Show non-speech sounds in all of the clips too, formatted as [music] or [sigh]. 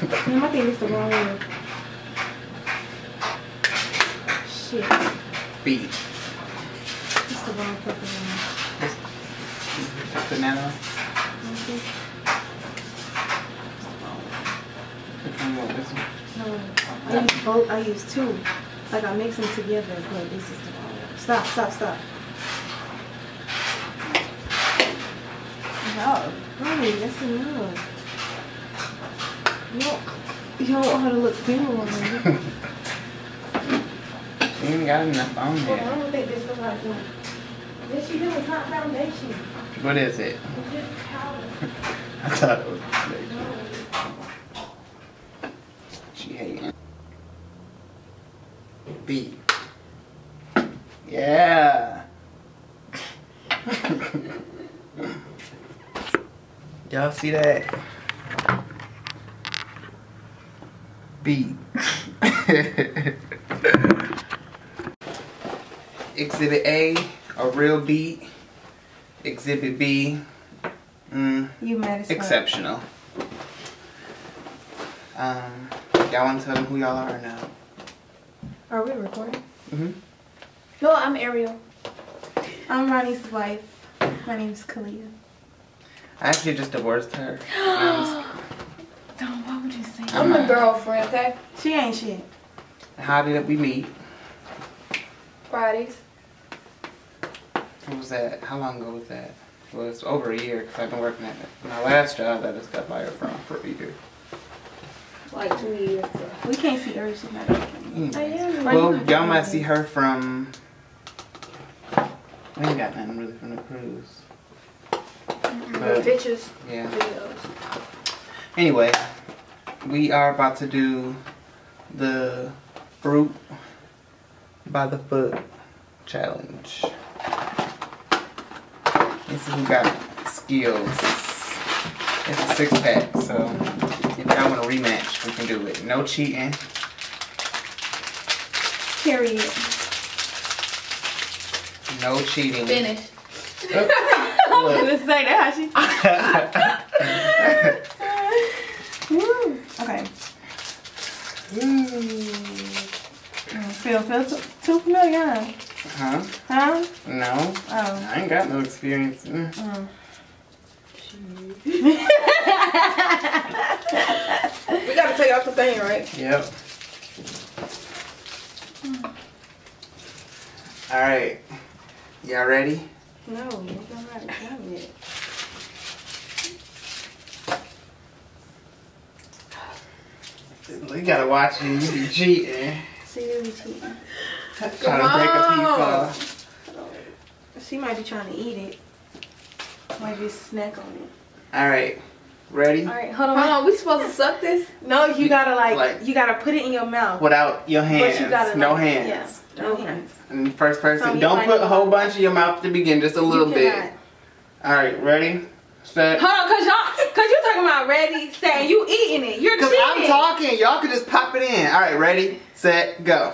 Damn, I think it's the wrong one. Shit, Beat. it's the wrong fucking one. Banana. Okay. Which one you one? No, I use both. I use two. Like I mix them together, but this is the wrong one. Stop, stop, stop. No, honey, that's enough. You don't, you don't know how to look good on me. She ain't got enough on there. Well, I don't think this looks like one. Yes, you do. It's not foundation. What is it? It's just powder. [laughs] I thought it was She hating. B. Yeah. [laughs] Y'all see that? B. [laughs] Exhibit A, a real beat. Exhibit B, mm, as exceptional. Um, y'all want to tell them who y'all are now? Are we recording? Mm-hmm. No, I'm Ariel. I'm Ronny's wife. My name's Kalia. I actually just divorced her. [gasps] Um, Don't, why would you say I'm that? not- girlfriend, okay? She ain't shit. How did we meet? Fridays. What was that? How long ago was that? Well, it's over a year because I've been working at my last job that I just got fired from for a year. Like two years ago. We can't see her. She's not looking. Hmm. I am. Well, y'all might see her from. We ain't got nothing really from the cruise. But, Pictures, yeah. videos. Anyway, we are about to do the fruit by the foot challenge. This is who got skills. It's a six pack, so if y'all want a rematch, we can do it. No cheating. Period. No cheating. Finish. Oh, [laughs] I'm gonna say that. She. [laughs] [laughs] Woo. Okay. Mm, Feel feel too, too familiar, huh? huh? Huh? No. Oh. I ain't got no experience. Mm. Mm. [laughs] We gotta take off the thing, right? Yep. Alright. Y'all ready? No, it's all right. Damn You gotta watch you. You be cheating. See, you be cheating. Trying to break a piece off. She might be trying to eat it. Might just snack on it. Alright. Ready? All right, hold on. Hold on, we supposed to suck this? No, you gotta like, Like- you gotta put it in your mouth. Without your hands. But you gotta no like, hands. Yeah, no hands. And first person. So Don't put a whole bunch in your mouth to begin, just a little You bit. Alright, ready? Set. Hold on, cause y'all, cause you talking about ready, saying you eating it. You're Cause cheating. I'm talking, y'all can just pop it in. Alright, ready, set, go.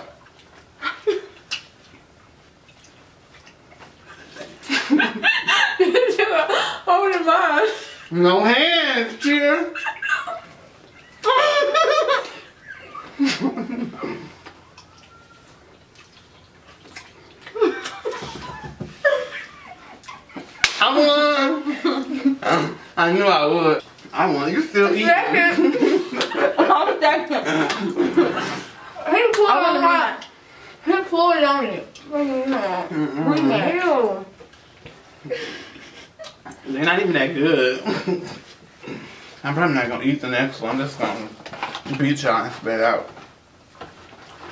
Hold him on. No hands, cheater. I won. [laughs] Um, I knew I would. I won. You still eating? Second. I'm. He pulled I on wanna my. He pulled it on it. Mm-mm. Ew. They're not even that good. I'm probably not gonna eat the next one. I'm just gonna beat y'all and spit it out.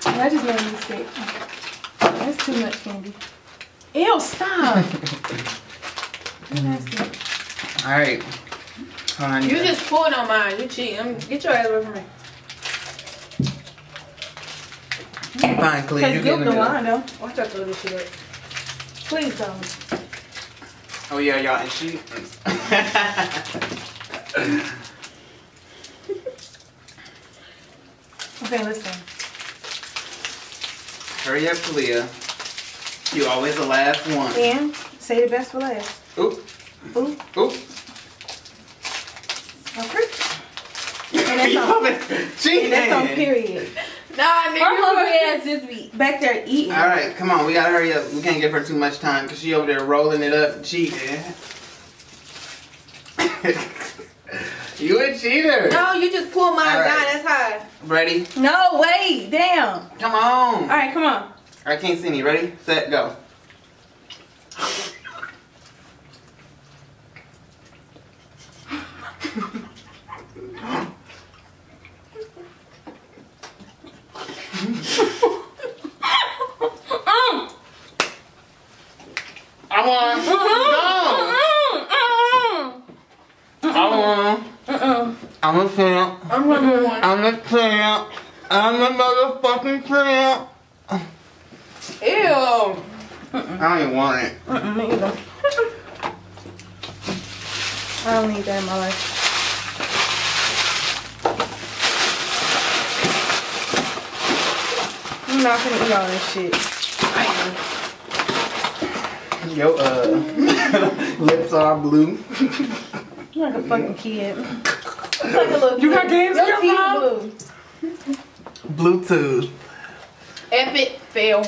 I just made a mistake. That's too much candy. Ew, stop. [laughs] You're. Alright. Hold. You just pulled on mine. You cheating. Get your ass away from me. Fine, Clea. You you get in the the line though. Watch out throw this shit up. Please don't. Oh yeah, y'all, and she. [laughs] Okay, listen. Hurry up, Kalia. You always the last one. And say the best for last. Oop, Ooh, oop. okay. [laughs] that's you on, pumping? Cheating. that's on period. Nah, Her hungry nigga. ass just be back there eating. All right, come on. We gotta hurry up. We can't give her too much time because she over there rolling it up, cheating. [laughs] you a cheater. No, you just pull mine All right. down. That's high. Ready? No, wait, damn. Come on. All right, come on. I can't see any. Ready? Set. Go. I won. No. Mm-mm. I. Mm-mm. I'm a champ. I'm one. I'm a champ. I'm a motherfucking champ. Ew. I don't even want it. Mm-mm, me either. I don't need that in my life. I'm not gonna eat all this shit. Yo, uh, [laughs] lips are blue. I'm like a fucking kid. I'm like a little You got kid. games in your teeth mouth? blue. Bluetooth. Epic fail.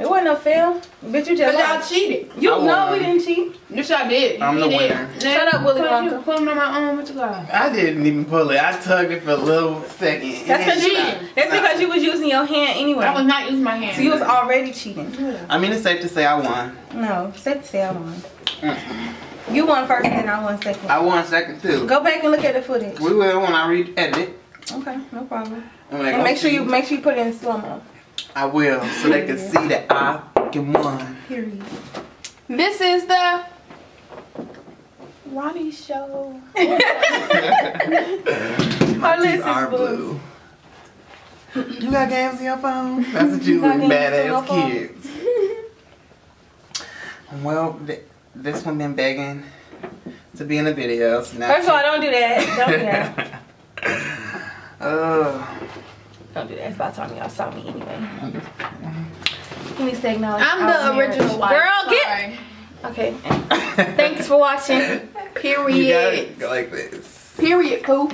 It wasn't no fail. Bitch, you just Cause y'all cheated. You I know won. we didn't cheat. Yes, y'all did. I'm You the did. winner. Shut up, Willie put 'em- Wonka. Put them on my arm. What you got? I didn't even pull it. I tugged it for a little second. That's because you. cheating. That's because you was using your hand anyway. I was not using my hand. so you was already cheating. I mean, it's safe to say I won. No, safe to say I won. You won first, and then I won second. I won second too. Go back and look at the footage. We will when I re-edit it. Okay, no problem. I'm like, And make sure you make sure you put it in slow mo. I will, so they can see that I fucking won. Period. This is the Ronny show. My [laughs] Our teeth list are blue. blue. You got games on your phone? That's what you Got with games on badass kids. Well, th- this one been begging to be in the videos. So First of all, don't do that. Don't do that. Uh, [laughs] Don't do that. It's about time y'all saw me anyway. Give me steak knowledge. I'm the original wife. Girl, get. Okay. Thanks for watching. [laughs] you gotta Period. go like this. Period, poop.